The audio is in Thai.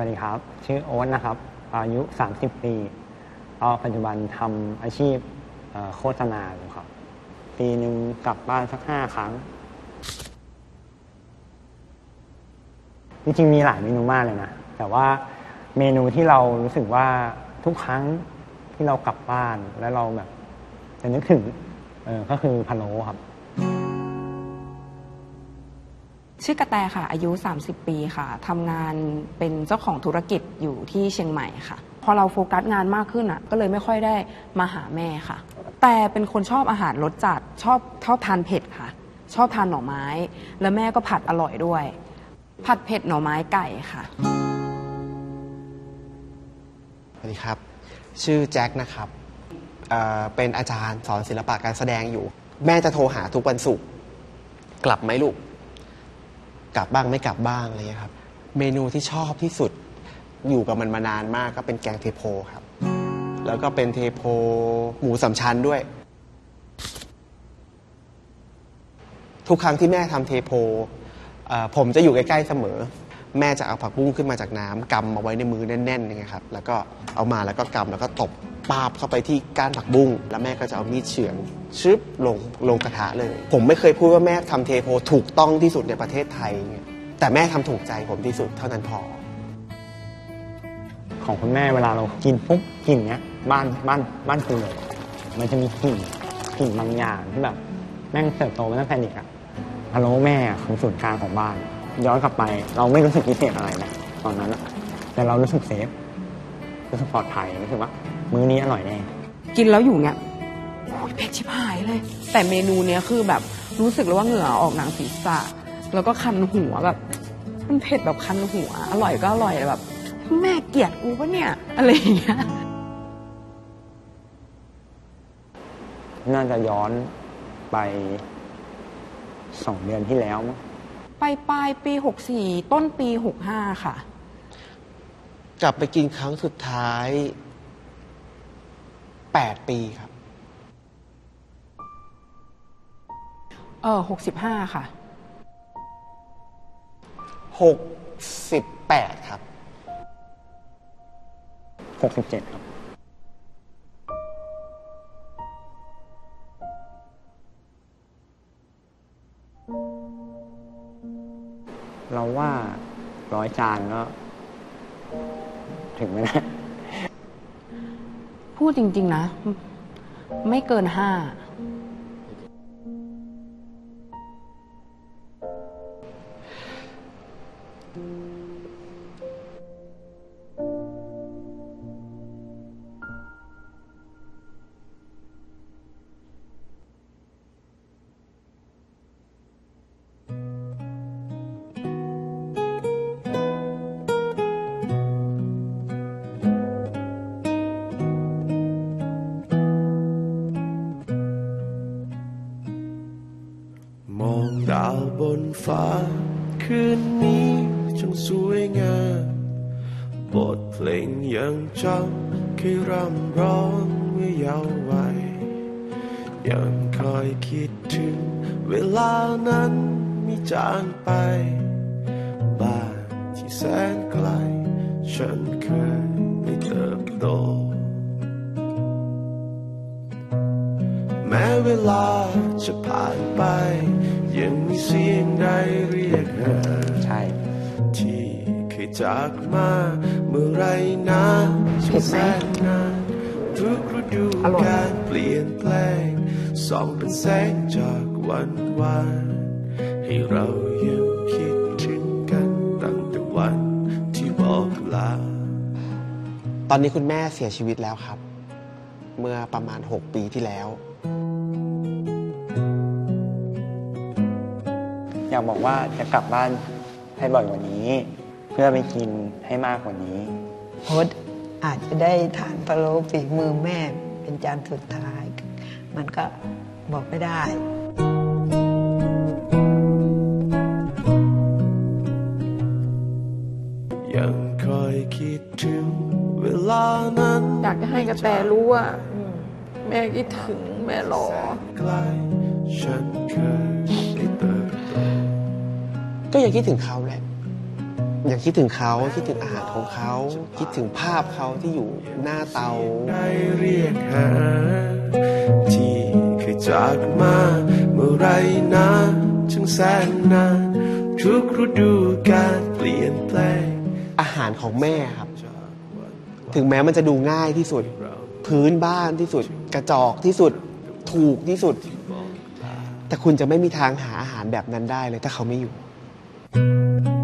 วัสดีครับ ชื่อโอ๊ตนะครับ อายุ 30 ปีก็ปัจจุบันทำอาชีพโฆษณาอยู่ครับ ปีหนึ่งกลับบ้านสักห้าครั้ง จริงๆมีหลายเมนูมากเลยนะ แต่ว่าเมนูที่เรารู้สึกว่าทุกครั้งที่เรากลับบ้านแล้วเราแบบจะนึกถึงก็คือพะโล้ครับ ชื่อกระแตค่ะ อายุ 30 ปีค่ะทำงานเป็นเจ้าของธุรกิจอยู่ที่เชียงใหม่ค่ะ พอเราโฟกัสงานมากขึ้นอะ ก็เลยไม่ค่อยได้มาหาแม่ค่ะ แต่เป็นคนชอบอาหารรสจัดชอบชอบทานเผ็ดค่ะ ชอบทานหน่อไม้ แล้วแม่ก็ผัดอร่อยด้วย ผัดเผ็ดหน่อไม้ไก่ค่ะ สวัสดีครับ ชื่อแจ็คนะครับเอ่อเป็นอาจารย์สอนศิลปะการแสดงอยู่ แม่จะโทรหาทุกวันศุกร์กลับไหมลูก กลับบ้างไม่กลับบ้างอะไรเงี้ยครับ เมนูที่ชอบที่สุดอยู่กับมันมานานมากก็เป็นแกงเทโพครับ แล้วก็เป็นเทโพหมูสามชั้นด้วย ทุกครั้งที่แม่ทำเทโพผมจะอยู่ใกล้ๆเสมอ แม่จะเอาผักบุ้งขึ้นมาจากน้ำกำเอาไว้ในมือแน่นๆนะครับแล้วก็เอามาแล้วก็กำแล้วก็ตบปาบเข้าไปที่ก้านผักบุ้งแล้วแม่ก็จะเอามีดเฉือนชึบลงลงกระทะเลย ผมไม่เคยพูดว่าแม่ทำเทโพถูกต้องที่สุดในประเทศไทย แต่แม่ทำถูกใจผมที่สุดเท่านั้นพอ ของคุณแม่เวลาเรากินปุ๊บกลิ่นเนี้ยบ้านบ้านบ้านคุณเลยมันจะมีกลิ่นกลิ่นบางอย่างที่แบบแม่งเติบโตมาตั้งแต่เด็กอะพะโล้แม่ขอะคือศูนย์กลางของบ้าน ย้อนกลับไป เราไม่รู้สึกพิเศษอะไรนะตอนนั้นอะแต่เรารู้สึกเซฟรู้สึกปลอดภัยรู้สึกว่ามื้อนี้อร่อยแน่กินแล้วอยู่เนี้ยโอ้ยเผ็ดชิบหายเลย แต่เมนูเนี้ยคือแบบรู้สึกเลยว่าเหงื่อออกหนังศีรษะ แล้วก็คันหัวแบบ มันเผ็ดแบบคันหัว อร่อยก็อร่อยแบบ แม่เกลียดกูปะเนี่ย อะไรอย่างเงี้ยน่าจะย้อนไปสองเดือนที่แล้วมั้ง ไปปลายปี 64 ต้นปี 65 ค่ะ กลับไปกินครั้งสุดท้าย 8 ปีครับ เออ65 ค่ะ 68 ครับหกสิบเจ็ดครับ เราว่าร้อยจานก็ถึงไหมนะ พูดจริง ๆ นะ ไม่เกินห้าาวบนฟ้า คืนนี้ช่างสวยงามบทเพลงยังจำเคยร่ำร้องเมื่อเยาว์วัยยังคอยคิดถึงเวลานั้นมีจางไปบ้านที่แสนไกล ฉันเคยได้เติบโต แม้เวลาจะผ่านไป ยังมีเสียงใดเรียกหาใช่ ที่เคยจากมาเมื่อไรนะช่างแสนนานทุกฤดูการเปลี่ยนแปลงส่องเป็นแสงจากวันวานให้เรายังคิดถึงกันตั้งแต่วันที่บอกลา ตอนนี้คุณแม่เสียชีวิตแล้วครับ เมื่อประมาณ 6 ปีที่แล้ว อยากบอกว่าจะกลับบ้านให้บ่อยกว่านี้ เพื่อไปกินให้มากกว่านี้โพสต์อาจจะได้ทานพะโล้ฝีมือแม่เป็นจานสุดท้าย มันก็บอกไม่ได้ยังคอยคิดถึงเวลานั้น อยากจะให้กระแตรู้ว่า แม่คิดถึงแม่รอไกลฉันเคยได้เติบโต ก็ยังคิดถึงเขาแหละยังคิดถึงเขาคิดถึงอาหารของเขา คิดถึงภาพเขาที่อยู่หน้าเตาได้เรียกหาที่เคยจากมาเมื่อไรนะช่างแสนนานทุกฤดูกาลเปลี่ยนแปลงอาหารของแม่ครับ ถึงแม้มันจะดูง่ายที่สุด พื้นบ้านที่สุด กระจอกที่สุดถูกที่สุด แต่คุณจะไม่มีทางหาอาหารแบบนั้นได้เลยถ้าเขาไม่อยู่ Thank you.